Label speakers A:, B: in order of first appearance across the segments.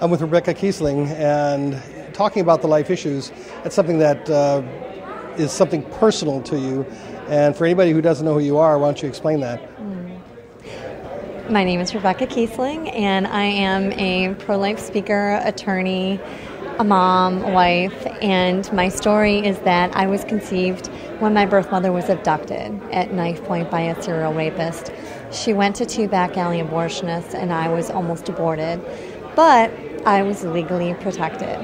A: I'm with Rebecca Kiessling, and talking about the life issues, that's something that uh, is something personal to you. And for anybody who doesn't know who you are, why don't you explain that?
B: My name is Rebecca Kiessling, and I am a pro life speaker, attorney, a mom, a wife, and my story is that I was conceived when my birth mother was abducted at knife point by a serial rapist. She went to two back alley abortionists, and I was almost aborted, but I was legally protected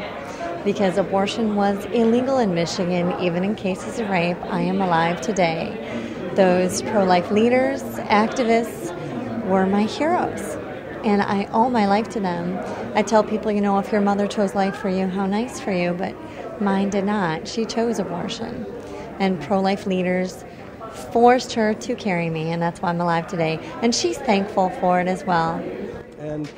B: because abortion was illegal in Michigan, even in cases of rape. I am alive today. Those pro life leaders, activists, were my heroes. And I owe my life to them. I tell people, you know, if your mother chose life for you, how nice for you, but mine did not. She chose abortion. And pro life leaders forced her to carry me, and that's why I'm alive today. And she's thankful for it as well.
A: And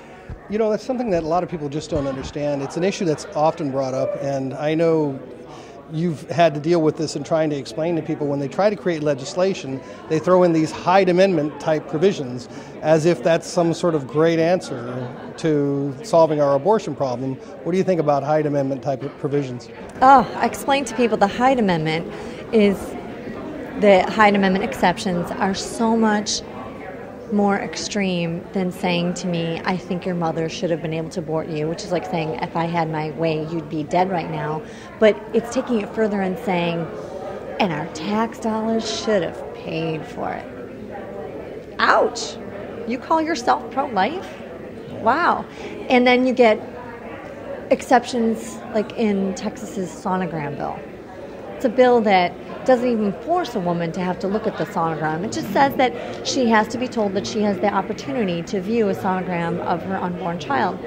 A: you know, that's something that a lot of people just don't understand. It's an issue that's often brought up, and I know you've had to deal with this in trying to explain to people when they try to create legislation, they throw in these Hyde Amendment type provisions as if that's some sort of great answer to solving our abortion problem. What do you think about Hyde Amendment type of provisions?
B: Oh, I explained to people the Hyde Amendment is the Hyde Amendment exceptions are so much more extreme than saying to me, I think your mother should have been able to abort you, which is like saying, if I had my way, you'd be dead right now. But it's taking it further and saying, and our tax dollars should have paid for it. Ouch! You call yourself pro life? Wow. And then you get exceptions like in Texas's sonogram bill. It's a bill that doesn't even force a woman to have to look at the sonogram. It just says that she has to be told that she has the opportunity to view a sonogram of her unborn child.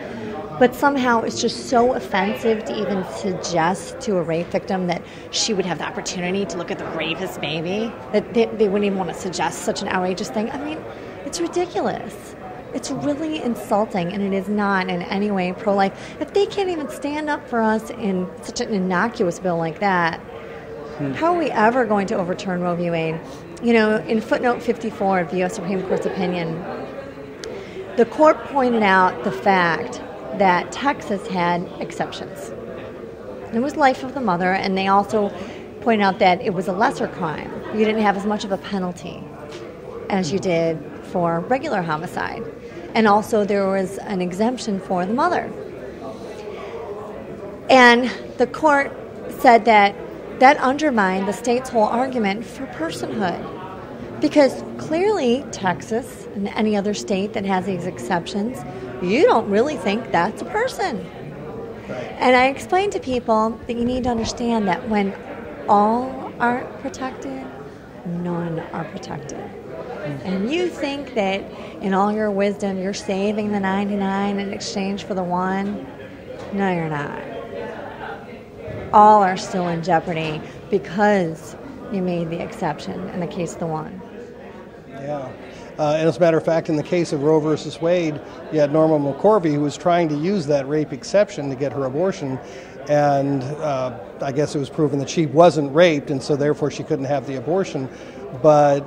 B: But somehow it's just so offensive to even suggest to a rape victim that she would have the opportunity to look at the rapist baby, that they, they wouldn't even want to suggest such an outrageous thing. I mean, it's ridiculous. It's really insulting, and it is not in any way pro life. If they can't even stand up for us in such an innocuous bill like that, Hmm. how are we ever going to overturn Roe v. Wade? You know, in footnote 54 of the U.S. Supreme Court's opinion, the court pointed out the fact that Texas had exceptions. It was life of the mother, and they also pointed out that it was a lesser crime. You didn't have as much of a penalty as you did for regular homicide. And also, there was an exemption for the mother. And the court said that that undermined the state's whole argument for personhood. Because clearly, Texas and any other state that has these exceptions, you don't really think that's a person. And I explain to people that you need to understand that when all aren't protected, none are protected. And you think that in all your wisdom you're saving the 99 in exchange for the one. No, you're not all are still in jeopardy because you made the exception in the case of the one.
A: Yeah. Uh, and as a matter of fact, in the case of Roe versus Wade, you had Norma McCorvey who was trying to use that rape exception to get her abortion. And uh, I guess it was proven that she wasn't raped, and so therefore she couldn't have the abortion. But,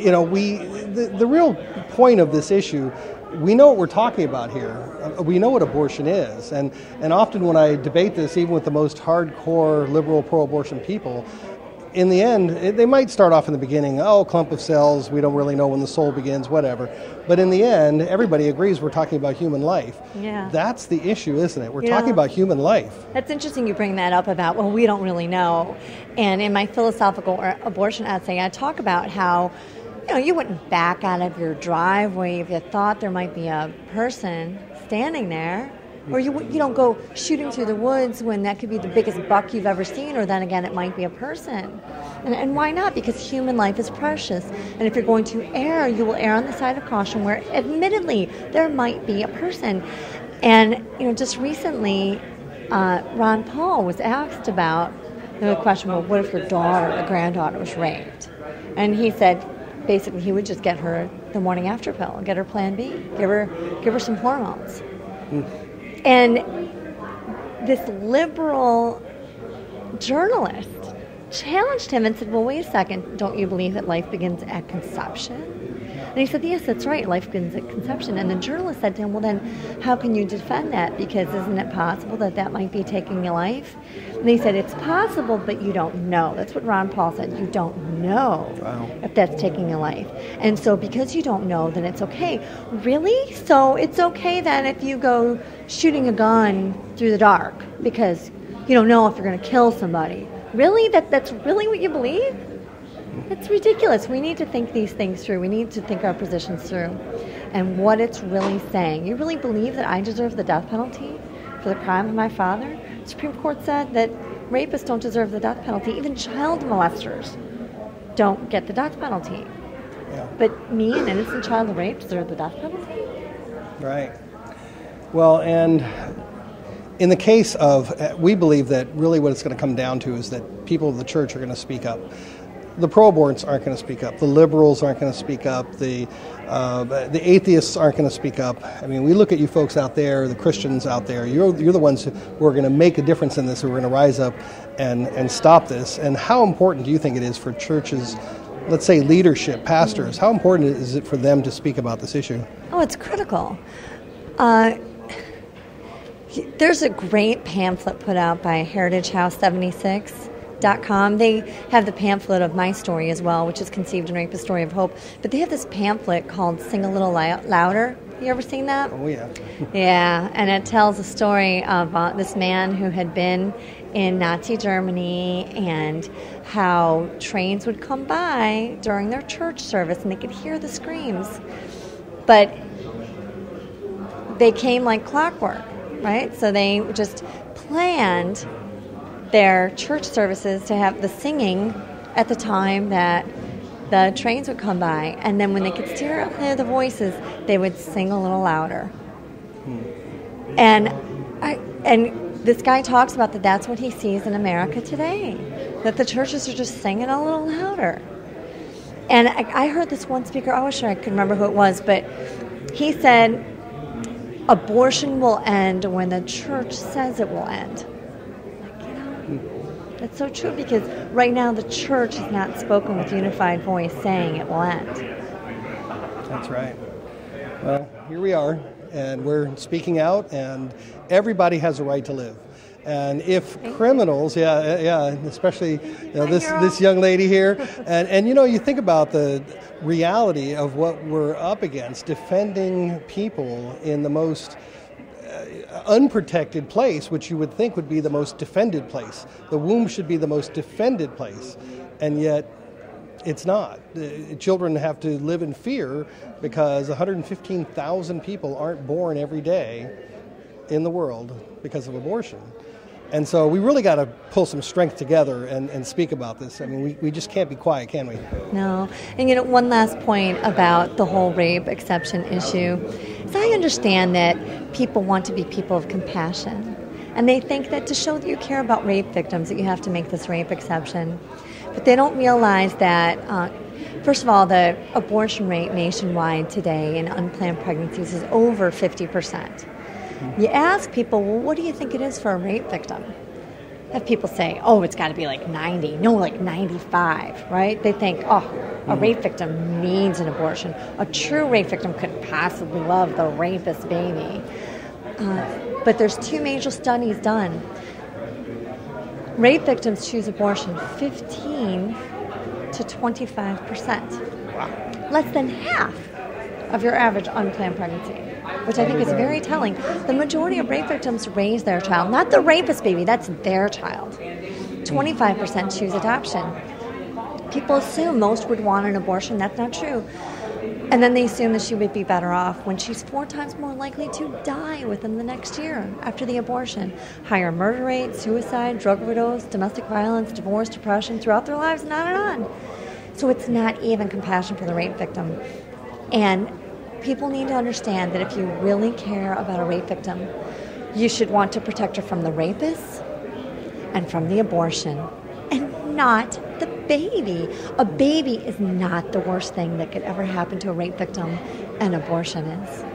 A: you know, we, the, the real point of this issue we know what we're talking about here. We know what abortion is. And, and often when I debate this, even with the most hardcore liberal pro abortion people, in the end, it, they might start off in the beginning, oh, clump of cells, we don't really know when the soul begins, whatever. But in the end, everybody agrees we're talking about human life.
B: Yeah.
A: That's the issue, isn't it? We're talking about human life.
B: That's interesting you bring that up about, well, we don't really know. And in my philosophical abortion essay, I talk about how you know, you wouldn't back out of your driveway if you thought there might be a person standing there. Or you, you don't go shooting through the woods when that could be the biggest buck you've ever seen, or then again, it might be a person. And, and why not? Because human life is precious. And if you're going to err, you will err on the side of caution where, admittedly, there might be a person. And, you know, just recently, uh, Ron Paul was asked about the question well, what if your daughter or granddaughter was raped? And he said, basically he would just get her the morning after pill, get her Plan B, give her give her some hormones, mm. and this liberal journalist challenged him and said, "Well, wait a second, don't you believe that life begins at conception?" And he said, Yes, that's right. Life begins at conception. And the journalist said to him, Well, then how can you defend that? Because isn't it possible that that might be taking your life? And he said, It's possible, but you don't know. That's what Ron Paul said. You don't know
A: Wow.
B: if that's taking your life. And so because you don't know, then it's okay. Really? So it's okay then if you go shooting a gun through the dark because you don't know if you're going to kill somebody. Really? That that's really what you believe? That's ridiculous. We need to think these things through. We need to think our positions through and what it's really saying. You really believe that I deserve the death penalty for the crime of my father? The Supreme Court said that rapists don't deserve the death penalty. Even child molesters don't get the death penalty.
A: Yeah.
B: But me, an innocent child of rape, deserve the death penalty?
A: Right. Well, and in the case of, uh, we believe that really what it's going to come down to is that people of the church are going to speak up. The pro-aborts aren't going to speak up. The liberals aren't going to speak up. The uh, the atheists aren't going to speak up. I mean, we look at you folks out there, the Christians out there. You're you're the ones who are going to make a difference in this. Who are going to rise up and and stop this. And how important do you think it is for churches? Let's say leadership, pastors. How important is it for them to speak about this issue?
B: Oh, it's critical. Uh, there's a great pamphlet put out by HeritageHouse76.com. They have the pamphlet of my story as well, which is Conceived and Rape, a Story of Hope. But they have this pamphlet called Sing a Little Lou- Louder. You ever seen that?
A: Oh yeah.
B: Yeah, and it tells the story of uh, this man who had been in Nazi Germany and how trains would come by during their church service and they could hear the screams. But they came like clockwork, right? So they just planned their church services to have the singing at the time that the trains would come by. And then when they could steer clear the voices, they would sing a little louder. Hmm. And I and this guy talks about that that's what he sees in America today. That the churches are just singing a little louder. And I, I heard this one speaker, I wish I could remember who it was, but he said abortion will end when the church says it will end. Like, you know, that's so true because right now the church has not spoken with unified voice saying it will end.
A: That's right. Well, here we are, and we're speaking out, and everybody has a right to live. And if criminals, yeah, yeah, especially you know, this this young lady here, and and you know, you think about the reality of what we're up against, defending people in the most unprotected place, which you would think would be the most defended place. The womb should be the most defended place, and yet it's not. Children have to live in fear because 115,000 people aren't born every day in the world because of abortion. And so we really got to pull some strength together and, and speak about this. I mean, we, we just can't be quiet, can we?
B: No. And you know, one last point about the whole rape exception issue is I understand that people want to be people of compassion. And they think that to show that you care about rape victims, that you have to make this rape exception. But they don't realize that, uh, first of all, the abortion rate nationwide today in unplanned pregnancies is over 50%. You ask people, well, what do you think it is for a rape victim? Have people say, oh, it's got to be like 90, no, like 95, right? They think, oh, a rape victim needs an abortion. A true rape victim couldn't possibly love the rapist baby. Uh, but there's two major studies done. Rape victims choose abortion 15 to 25 percent, less than half of your average unplanned pregnancy, which I think is very telling. The majority of rape victims raise their child, not the rapist baby, that's their child. 25% choose adoption. People assume most would want an abortion, that's not true. And then they assume that she would be better off when she's four times more likely to die within the next year after the abortion. Higher murder rate, suicide, drug overdose, domestic violence, divorce, depression throughout their lives, and on and on. So it's not even compassion for the rape victim. And people need to understand that if you really care about a rape victim, you should want to protect her from the rapist and from the abortion and not the baby. A baby is not the worst thing that could ever happen to a rape victim, and abortion is.